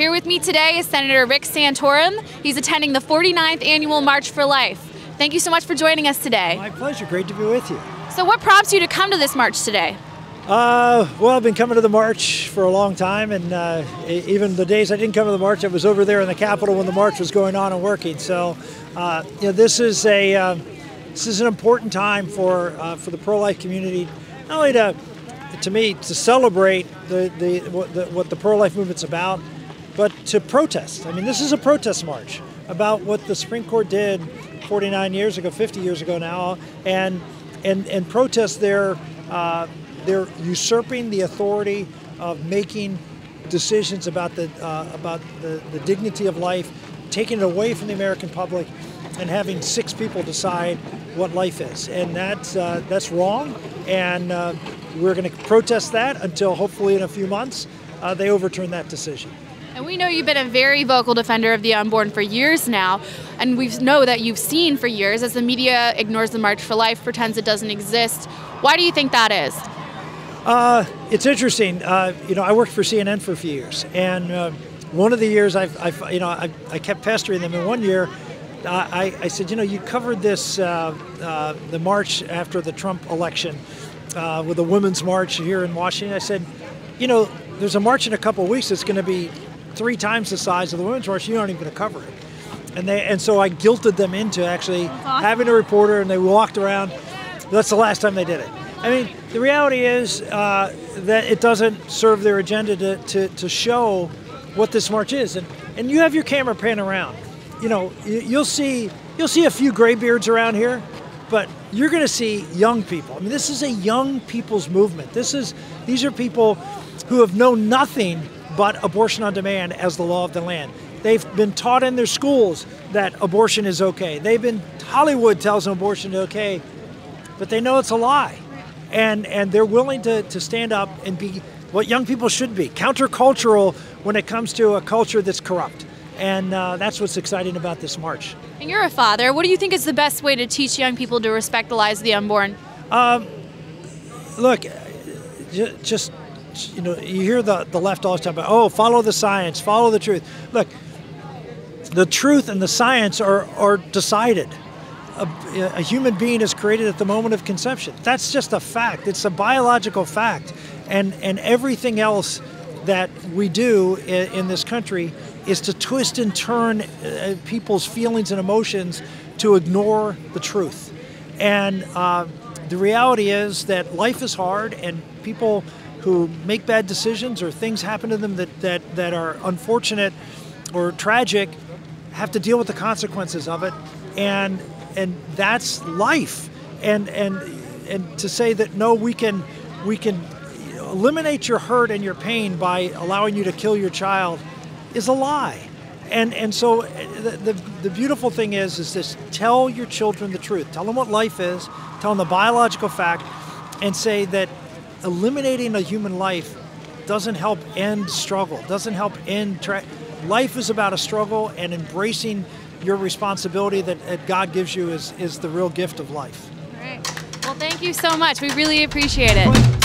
Here with me today is Senator Rick Santorum. He's attending the 49th Annual March for Life. Thank you so much for joining us today. My pleasure. Great to be with you. So, what prompts you to come to this march today? Uh, well, I've been coming to the march for a long time, and uh, even the days I didn't come to the march, I was over there in the Capitol when the march was going on and working. So, uh, you know, this is a uh, this is an important time for uh, for the pro-life community, not only to to me to celebrate the, the what the, what the pro-life movement's about, but to protest. I mean, this is a protest march about what the Supreme Court did 49 years ago, 50 years ago now, and and and protest their uh, they're usurping the authority of making decisions about the uh, about the, the dignity of life, taking it away from the American public, and having six people decide what life is, and that's uh, that's wrong. And uh, we're going to protest that until hopefully in a few months uh, they overturn that decision. And we know you've been a very vocal defender of the unborn for years now, and we know that you've seen for years as the media ignores the March for Life, pretends it doesn't exist. Why do you think that is? Uh, it's interesting. Uh, you know, I worked for CNN for a few years, and uh, one of the years I've, I've you know, I, I, kept pestering them. And one year, I, I said, you know, you covered this uh, uh, the march after the Trump election uh, with a women's march here in Washington. I said, you know, there's a march in a couple of weeks that's going to be three times the size of the women's march. You aren't even going to cover it. And they and so I guilted them into actually awesome. having a reporter, and they walked around. That's the last time they did it. I mean, the reality is uh, that it doesn't serve their agenda to, to, to, show what this march is. And, and you have your camera pan around. You know, you'll see you'll see a few graybeards around here, but you're going to see young people. I mean, this is a young people's movement. This is these are people who have known nothing but abortion on demand as the law of the land. They've been taught in their schools that abortion is okay. They've been Hollywood tells them abortion is okay, but they know it's a lie. And and they're willing to, to stand up and be what young people should be countercultural when it comes to a culture that's corrupt. And uh, that's what's exciting about this march. And you're a father. What do you think is the best way to teach young people to respect the lives of the unborn? Um, look just you know you hear the, the left always talk about oh follow the science follow the truth look the truth and the science are, are decided a, a, human being is created at the moment of conception. That's just a fact. It's a biological fact. And, and everything else that we do in, in this country is to twist and turn uh, people's feelings and emotions to ignore the truth. And uh, the reality is that life is hard, and people who make bad decisions or things happen to them that, that, that are unfortunate or tragic have to deal with the consequences of it. And and that's life. And and and to say that no, we can we can eliminate your hurt and your pain by allowing you to kill your child is a lie. And and so uh, the, the, the beautiful thing is is this tell your children the truth. Tell them what life is, tell them the biological fact, and say that eliminating a human life doesn't help end struggle, doesn't help end tra- life is about a struggle and embracing your responsibility that, that God gives you is, is the real gift of life. All right. Well, thank you so much. We really appreciate it.